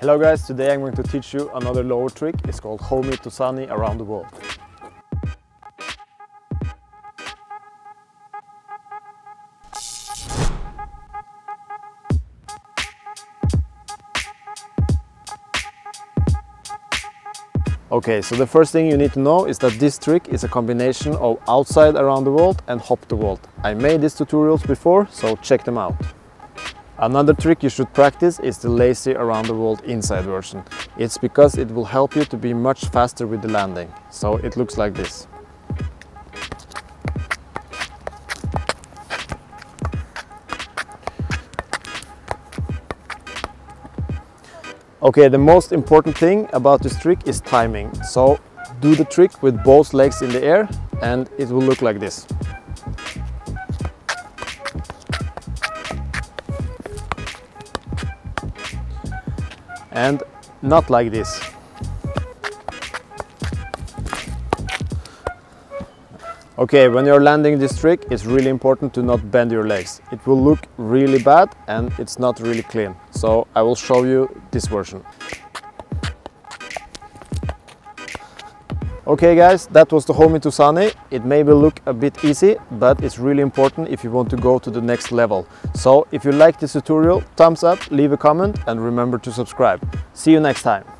Hello guys, today I'm going to teach you another lower trick. It's called Homie Touzani around the world. Okay, so the first thing you need to know is that this trick is a combination of outside around the world and hop the world. I made these tutorials before, so check them out. Another trick you should practice is the lazy around the world inside version. It's because it will help you to be much faster with the landing. So it looks like this. Okay, the most important thing about this trick is timing. So do the trick with both legs in the air and it will look like this. And not like this. Okay, when you're landing this trick, it's really important to not bend your legs. It will look really bad and it's not really clean. So I will show you this version. Okay guys, that was the Homie Touzani. It may look a bit easy, but it's really important if you want to go to the next level. So if you like this tutorial, thumbs up, leave a comment and remember to subscribe. See you next time.